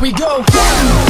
we go.